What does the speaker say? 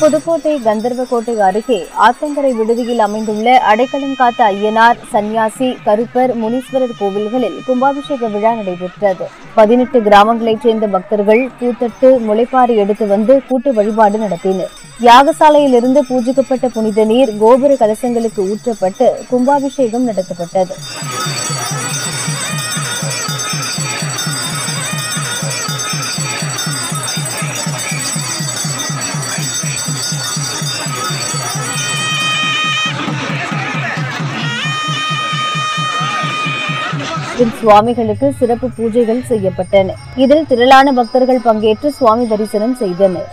புதுக்கோட்டை கந்தர்வக்கோட்டை அருகே ஆத்தங்கரை விடுதியில் அமைந்துள்ள அடைக்கலம் காத்த ஐயனார் சன்னியாசி கருப்பர் முனீஸ்வரர் கோவில்களில் கும்பாபிஷேக விழா நடைபெற்றது. பதினெட்டு கிராமங்களைச் சேர்ந்த பக்தர்கள் பூத்தட்டு முளைப்பாறு எடுத்து வந்து கூட்டு வழிபாடு நடத்தினர். யாகசாலையிலிருந்து பூஜிக்கப்பட்ட புனித நீர் கோபுர கலசங்களுக்கு ஊற்றப்பட்டு கும்பாபிஷேகம் நடத்தப்பட்டது. பின் சுவாமிகளுக்கு சிறப்பு பூஜைகள் செய்யப்பட்டன. இதில் திரளான பக்தர்கள் பங்கேற்று சுவாமி தரிசனம் செய்தனர்.